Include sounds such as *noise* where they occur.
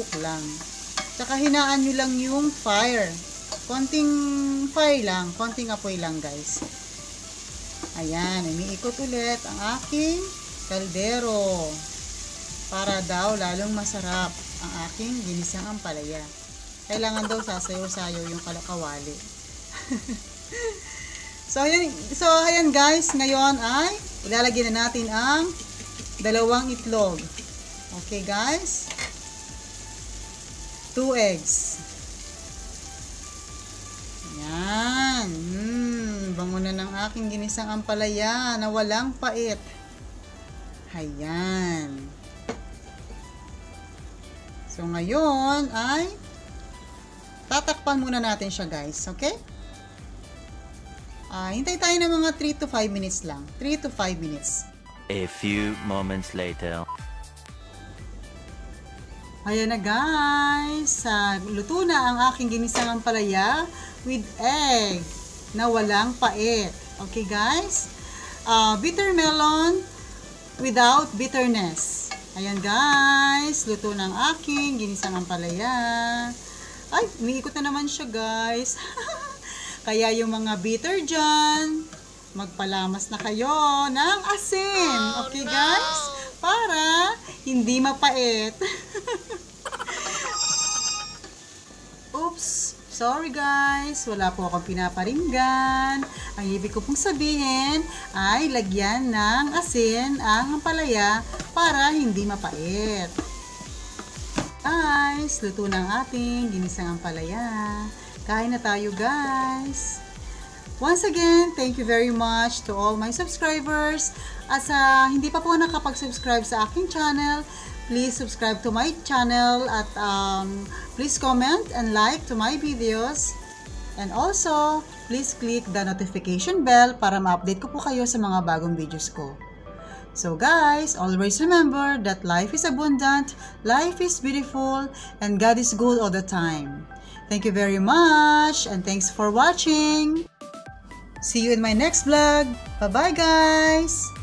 cook lang. Tsaka hinaan nyo lang yung fire. Konting fire lang, konting apoy lang guys. Ayan, umiikot ulit ang aking kaldero. Para daw lalong masarap ang aking ginisang ampalaya. Kailangan daw sasayaw-sayaw yung kalakawali. *laughs* so, ayan, so, ayan guys, ngayon ay ilalagyan na natin ang dalawang itlog. Okay guys? Two eggs. Yan. Hmm, bango na ng aking ginisang ampalaya na walang pait. Ayan. So, ngayon ay tatakpan muna natin siya guys. Okay? Ah, hintay tayo ng mga 3 to 5 minutes lang. 3 to 5 minutes. A few moments later. Ayan na guys. Ah, luto na ang aking ginisang ampalaya with egg na walang pait. Okay guys? Ah, bitter melon without bitterness. Ayan guys. Luto ng aking ginisang ampalaya. Ay, umiikot na naman siya guys. *laughs* Kaya yung mga bitter dyan, magpalamas na kayo ng asin. Okay guys? Para hindi mapait. *laughs* Oops! Sorry guys, wala po akong pinaparinggan. Ang ibig ko pong sabihin ay lagyan ng asin ang ampalaya para hindi mapait. Guys, luto ng ating ginisang ampalaya. Kain na tayo guys. Once again, thank you very much to all my subscribers. At sa hindi pa po nakapag-subscribe sa aking channel, please subscribe to my channel at um, please comment and like to my videos. And also, please click the notification bell para ma-update ko po kayo sa mga bagong videos ko. So guys, always remember that life is abundant, life is beautiful, and God is good all the time. Thank you very much and thanks for watching. See you in my next vlog. Bye-bye guys!